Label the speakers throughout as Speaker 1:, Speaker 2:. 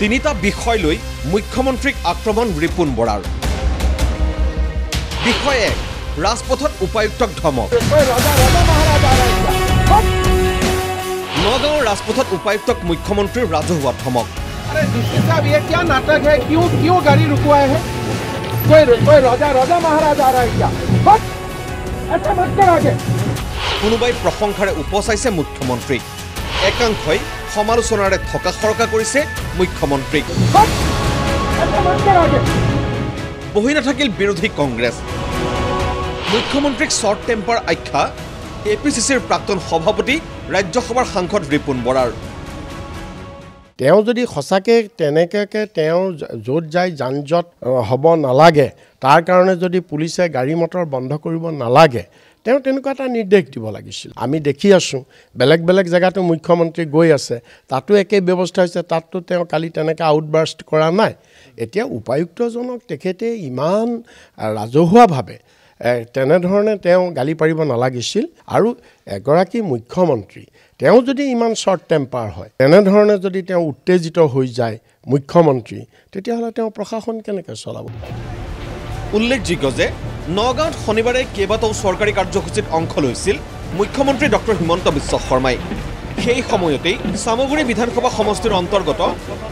Speaker 1: তিনিটা বিষয় লৈ মুখ্যমন্ত্ৰীক আক্ৰমণ ৰিপুণ বৰাৰ। বিষয় এক ৰাজপথত উপায়ুক্তক ধমক। নগাঁৱৰ ৰাজপথত উপায়ুক্তক মুখ্যমন্ত্ৰীৰ ৰাজহুৱা ধমক। কোনোবাই প্ৰশংসাৰে উপচাইছে মুখ্যমন্ত্ৰীক। একাংশই সমালোচনাৰে থকা খৰকা কৰিছে মুখ্যমন্ত্ৰীক বহি নাথাকিল বিৰোধী কংগ্ৰেছ। মুখ্যমন্ত্ৰীক শ্বৰ্ট টেম্পাৰ আখ্যা এ পি চি চিৰ প্ৰাক্তন সভাপতি ৰাজ্যসভাৰ সাংসদ ৰিপুণ বৰাৰ।
Speaker 2: তেওঁ যদি সঁচাকৈ তেনেকুৱাকৈ তেওঁ য'ত যায় যানজঁট হ'ব নালাগে। তাৰ কাৰণে যদি পুলিচে গাড়ী মটৰ বন্ধ কৰিব নালাগে তেওঁ তেনেকুৱা এটা নিৰ্দেশ দিব লাগিছিল। আমি দেখি আছোঁ বেলেগ বেলেগ জেগাতো মুখ্যমন্ত্ৰী গৈ আছে তাতো একেই ব্যৱস্থা হৈছে তাততো তেওঁ কালি তেনেকৈ আউটবাৰ্ষ্ট কৰা নাই। এতিয়া উপায়ুক্তজনক তেখেতে ইমান ৰাজহুৱাভাৱে তেনেধৰণে তেওঁ গালি পাৰিব নালাগিছিল। আৰু এগৰাকী মুখ্যমন্ত্ৰী তেওঁ যদি ইমান শ্বৰ্ট টেম্পাৰ হয় তেনেধৰণে যদি তেওঁ উত্তেজিত হৈ যায় মুখ্যমন্ত্ৰী তেতিয়াহ'লে তেওঁ প্ৰশাসন কেনেকৈ চলাব?
Speaker 1: উল্লেখযোগ্য যে নগাঁৱত শনিবাৰে কেইবাটাও চৰকাৰী কাৰ্যসূচীত অংশ লৈছিল মুখ্যমন্ত্ৰী ডক্টৰ হিমন্ত বিশ্ব শৰ্মাই। সেই সময়তেই চামগুৰি বিধানসভা সমষ্টিৰ অন্তৰ্গত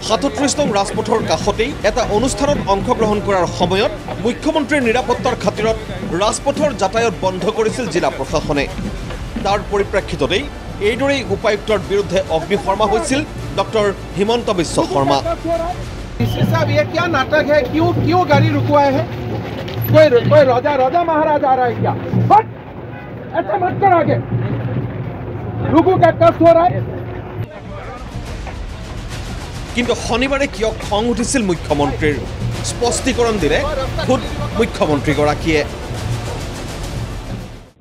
Speaker 1: সাতত্ৰিছ নং ৰাজপথৰ কাষতেই এটা অনুষ্ঠানত অংশগ্ৰহণ কৰাৰ সময়ত মুখ্যমন্ত্ৰীৰ নিৰাপত্তাৰ খাতিৰত ৰাজপথৰ যাতায়াত বন্ধ কৰিছিল জিলা প্ৰশাসনে। তাৰ পৰিপ্ৰেক্ষিততেই এইদৰেই উপায়ুক্তৰ বিৰুদ্ধে অগ্নিশৰ্মা হৈছিল ডক্টৰ হিমন্ত বিশ্ব শৰ্মা।
Speaker 3: डीसी साहब ये क्या नाटक है क्यों क्यों गाड़ी रुकवाए हैं कोई कोई राजा राजा महाराज आ रहा है क्या बस ऐसा मत कर आगे लोगों का कष्ट हो रहा है
Speaker 1: কিন্তু শনিবাৰে কিয় খং উঠিছিল মুখ্যমন্ত্ৰীৰ স্পষ্টীকৰণ দিলে খোদ মুখ্যমন্ত্ৰীগৰাকীয়ে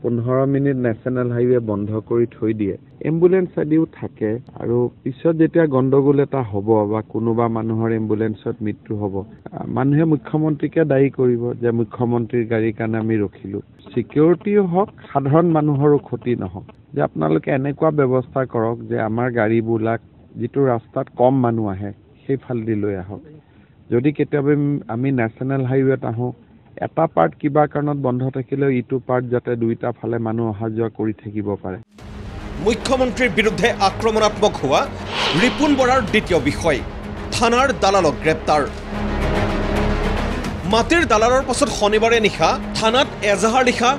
Speaker 4: পোন্ধৰ মিনিট নেশ্যনেল হাইৱে বন্ধ কৰি থৈ দিয়ে। এম্বুলেঞ্চ আদিও থাকে আৰু পিছত যেতিয়া গণ্ডগোল এটা হ'ব বা কোনোবা মানুহৰ এম্বুলেঞ্চত মৃত্যু হ'ব মানুহে মুখ্যমন্ত্ৰীকে দায়ী কৰিব যে মুখ্যমন্ত্ৰীৰ গাড়ীৰ কাৰণে আমি ৰখিলোঁ। ছিকিউৰিটিও হওক সাধাৰণ মানুহৰো ক্ষতি নহওক। যে আপোনালোকে এনেকুৱা ব্যৱস্থা কৰক যে আমাৰ গাড়ীবিলাক যিটো ৰাস্তাত কম মানুহ আহে সেইফালেদি লৈ আহক। যদি কেতিয়াবা আমি নেশ্যনেল হাইৱেত আহোঁ এটা পাৰ্ট কিবা কাৰণত বন্ধ থাকিলেও ইটো পাৰ্ট যাতে দুইটা ফালে মানুহ অহা যোৱা কৰি থাকিব পাৰে।
Speaker 1: মুখ্যমন্ত্ৰীৰ বিৰুদ্ধে আক্ৰমণাত্মক হোৱা ৰিপুণ বৰাৰ দ্বিতীয় বিষয় থানাৰ দালালক গ্ৰেপ্তাৰ। মাটিৰ দালালৰ পাছত শনিবাৰে নিশা থানাত এজাহাৰ নিশা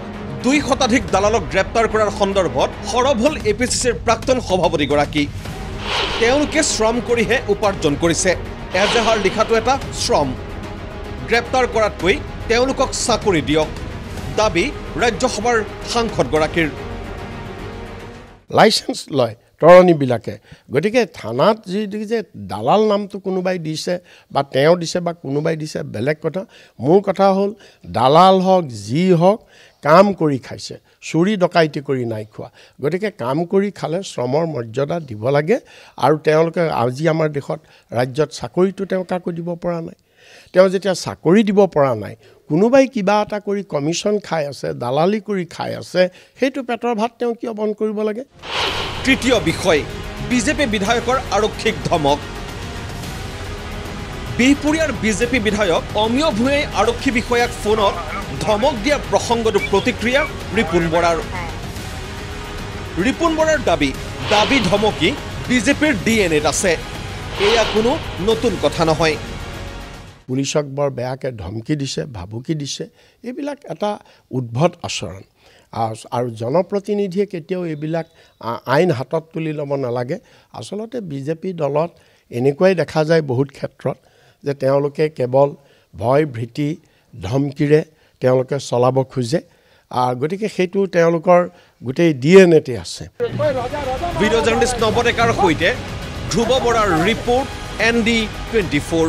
Speaker 1: দুই শতাধিক দালালক গ্ৰেপ্তাৰ কৰাৰ সন্দৰ্ভত সৰব হ'ল এ পি চি চিৰ প্ৰাক্তন সভাপতিগৰাকী। তেওঁলোকে শ্ৰম কৰিহে উপাৰ্জন কৰিছে। এজাহাৰ লিখাটো এটা শ্ৰম। গ্ৰেপ্তাৰ কৰাতকৈ তেওঁলোকক চাকৰি দিয়ক দাবী ৰাজ্যসভাৰ সাংসদগৰাকীৰ।
Speaker 2: লাইচেঞ্চ লয় তৰণীবিলাকে। গতিকে থানাত যি যে দালাল নামটো কোনোবাই দিছে বা তেওঁ দিছে বা কোনোবাই দিছে বেলেগ কথা। মোৰ কথা হ'ল দালাল হওক যি হওক কাম কৰি খাইছে। চুৰি ডকাইতি কৰি নাই খোৱা। গতিকে কাম কৰি খালে শ্ৰমৰ মৰ্যাদা দিব লাগে আৰু তেওঁলোকে আজি আমাৰ দেশত ৰাজ্যত চাকৰিটো তেওঁ কাকো দিব পৰা নাই। তেওঁ যেতিয়া চাকৰি দিব পৰা নাই কোনোবাই কিবা এটা কৰি কমিশ্যন খাই আছে দালালি কৰি খাই আছে সেইটো পেটৰ ভাত তেওঁ কিয় বন্ধ কৰিব লাগে?
Speaker 1: তৃতীয় বিষয় বিজেপি বিধায়কৰ আৰক্ষীক ধমক। বিহপুৰীয়াৰ বিজেপি বিধায়ক অমিয় ভূঞাই আৰক্ষী বিষয়াক ফোনত ধমক দিয়া প্ৰসংগটো প্ৰতিক্ৰিয়া ৰিপুণ বৰাৰ। ৰিপুণ বৰাৰ দাবী দাবী ধমকি বিজেপিৰ ডি এন এত আছে। এয়া কোনো নতুন কথা নহয়।
Speaker 2: পুলিচক বৰ বেয়াকৈ ধমকি দিছে ভাবুকি দিছে এইবিলাক এটা উদ্ভট আচৰণ। আৰু জনপ্ৰতিনিধিয়ে কেতিয়াও এইবিলাক আইন হাতত তুলি ল'ব নালাগে। আচলতে বিজেপি দলত এনেকুৱাই দেখা যায় বহুত ক্ষেত্ৰত যে তেওঁলোকে কেৱল ভয় ভীতি ধমকিৰে তেওঁলোকে চলাব খোজে। গতিকে সেইটো তেওঁলোকৰ গোটেই ডি এন এতে আছে।
Speaker 1: ভিডিঅ' জাৰ্নেলিষ্ট নৱ ডেকাৰ সৈতে ধ্ৰুৱ বৰাৰ report N D twenty four.